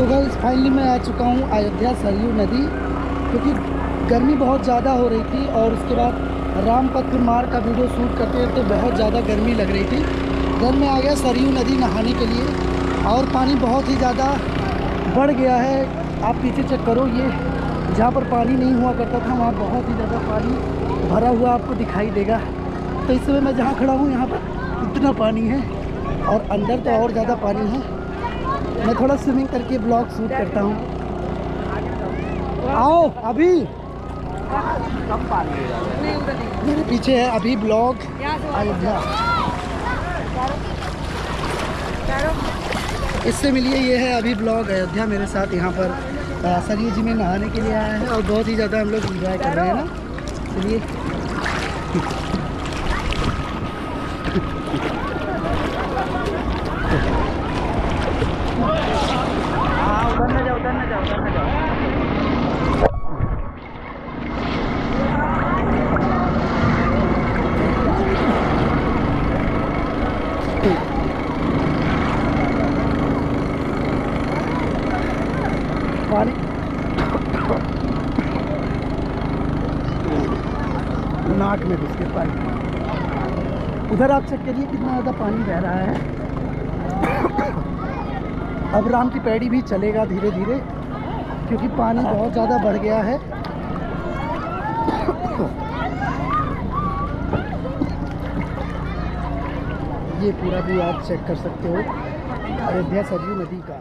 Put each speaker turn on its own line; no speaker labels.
तो guys finally मैं आ चुका हूँ अयोध्या सरयू नदी, क्योंकि गर्मी बहुत ज़्यादा हो रही थी और उसके बाद रामपथ मार का वीडियो शूट करते हुए तो बहुत ज़्यादा गर्मी लग रही थी। घर में आ गया सरयू नदी नहाने के लिए और पानी बहुत ही ज़्यादा बढ़ गया है। आप पीछे चेक करो, ये जहाँ पर पानी नहीं हुआ करता था, वहाँ बहुत ही ज़्यादा पानी भरा हुआ आपको दिखाई देगा। तो इस समय मैं जहाँ खड़ा हूँ, यहाँ पर इतना पानी है और अंदर तो और ज़्यादा पानी है। मैं थोड़ा स्विमिंग करके ब्लॉग शूट करता हूँ। आओ, अभी।
कम पानी
मेरे पीछे है अभी ब्लॉग अयोध्या। इससे मिलिए ये है अभी ब्लॉग अयोध्या मेरे साथ यहाँ पर। सरयू जी में नहाने के लिए आया है और बहुत ही ज़्यादा हम लोग इंजॉय कर रहे हैं ना। चलिए।
हाँ उधर न जाओ उधर न जाओ उधर न जाओ
नाक में घुस के पानी। उधर आप चेक करिए कितना ज़्यादा पानी बह रहा है। अब राम की पैड़ी भी चलेगा धीरे धीरे क्योंकि पानी बहुत ज़्यादा बढ़ गया है। ये पूरा भी आप चेक कर सकते हो। अयोध्या सरयू नदी का।